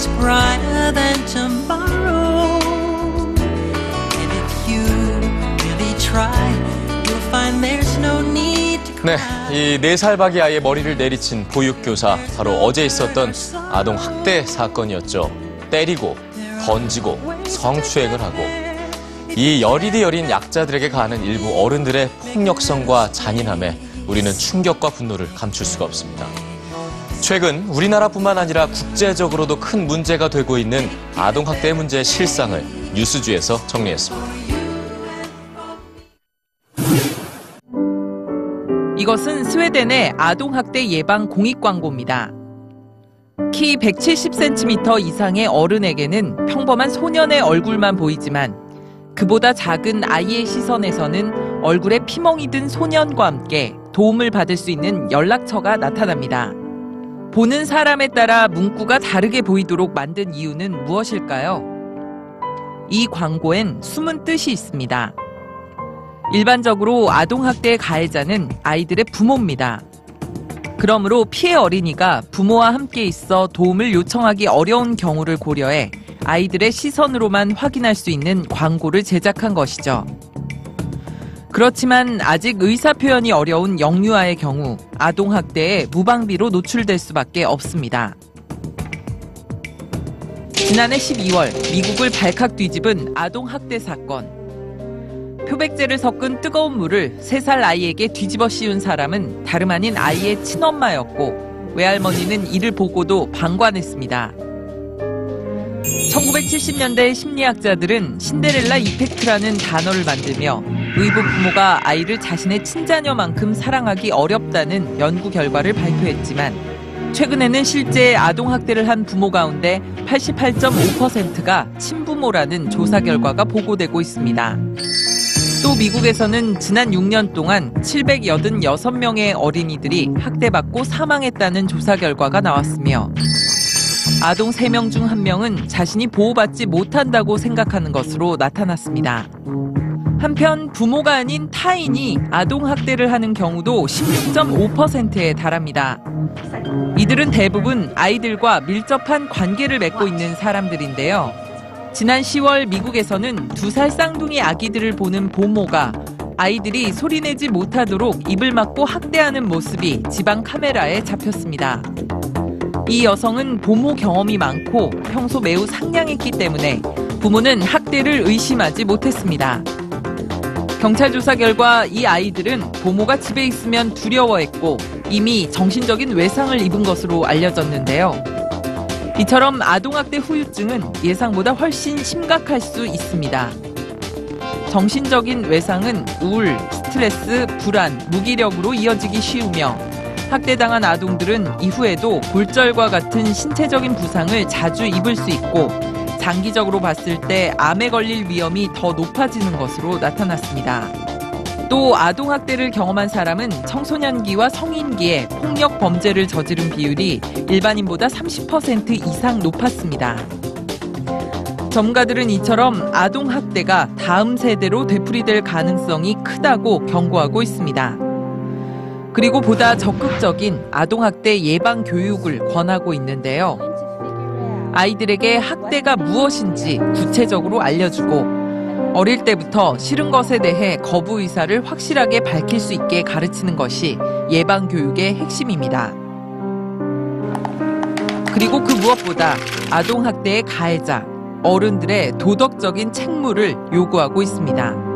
is brighter than tomorrow. And if you really try, you'll find there's no need to 네, cry. 네, 이네 살박이 아이의 머리를 내리친 보육교사, 바로 어제 있었던 아동 학대 사건이었죠. 때리고, 던지고, 성추행을 하고, 이 여리디 여린 약자들에게 가하는 일부 어른들의 폭력성과 잔인함에 우리는 충격과 분노를 감출 수가 없습니다. 최근 우리나라뿐만 아니라 국제적으로도 큰 문제가 되고 있는 아동학대 문제의 실상을 뉴스주에서 정리했습니다. 이것은 스웨덴의 아동학대 예방 공익 광고입니다. 키 170cm 이상의 어른에게는 평범한 소년의 얼굴만 보이지만 그보다 작은 아이의 시선에서는 얼굴에 피멍이 든 소년과 함께 도움을 받을 수 있는 연락처가 나타납니다. 보는 사람에 따라 문구가 다르게 보이도록 만든 이유는 무엇일까요? 이 광고엔 숨은 뜻이 있습니다. 일반적으로 아동학대의 가해자는 아이들의 부모입니다. 그러므로 피해 어린이가 부모와 함께 있어 도움을 요청하기 어려운 경우를 고려해 아이들의 시선으로만 확인할 수 있는 광고를 제작한 것이죠. 그렇지만 아직 의사 표현이 어려운 영유아의 경우 아동학대에 무방비로 노출될 수밖에 없습니다. 지난해 12월 미국을 발칵 뒤집은 아동학대 사건. 표백제를 섞은 뜨거운 물을 3살 아이에게 뒤집어 씌운 사람은 다름 아닌 아이의 친엄마였고 외할머니는 이를 보고도 방관했습니다. 1970년대 심리학자들은 신데렐라 이펙트라는 단어를 만들며 의부 부모가 아이를 자신의 친자녀만큼 사랑하기 어렵다는 연구 결과를 발표했지만 최근에는 실제 아동학대를 한 부모 가운데 88.5%가 친부모라는 조사 결과가 보고되고 있습니다. 또 미국에서는 지난 6년 동안 786명의 어린이들이 학대받고 사망했다는 조사 결과가 나왔으며 아동 3명 중 1명은 자신이 보호받지 못한다고 생각하는 것으로 나타났습니다. 한편 부모가 아닌 타인이 아동 학대를 하는 경우도 16.5%에 달합니다. 이들은 대부분 아이들과 밀접한 관계를 맺고 있는 사람들인데요. 지난 10월 미국에서는 두 살 쌍둥이 아기들을 보는 보모가 아이들이 소리내지 못하도록 입을 막고 학대하는 모습이 지방 카메라에 잡혔습니다. 이 여성은 보모 경험이 많고 평소 매우 상냥했기 때문에 부모는 학대를 의심하지 못했습니다. 경찰 조사 결과 이 아이들은 보모가 집에 있으면 두려워했고 이미 정신적인 외상을 입은 것으로 알려졌는데요. 이처럼 아동학대 후유증은 예상보다 훨씬 심각할 수 있습니다. 정신적인 외상은 우울, 스트레스, 불안, 무기력으로 이어지기 쉬우며 학대당한 아동들은 이후에도 골절과 같은 신체적인 부상을 자주 입을 수 있고 장기적으로 봤을 때 암에 걸릴 위험이 더 높아지는 것으로 나타났습니다. 또 아동학대를 경험한 사람은 청소년기와 성인기에 폭력 범죄를 저지른 비율이 일반인보다 30% 이상 높았습니다. 전문가들은 이처럼 아동학대가 다음 세대로 되풀이될 가능성이 크다고 경고하고 있습니다. 그리고 보다 적극적인 아동학대 예방 교육을 권하고 있는데요. 아이들에게 학대가 무엇인지 구체적으로 알려주고 어릴 때부터 싫은 것에 대해 거부 의사를 확실하게 밝힐 수 있게 가르치는 것이 예방 교육의 핵심입니다. 그리고 그 무엇보다 아동 학대의 가해자, 어른들의 도덕적인 책무를 요구하고 있습니다.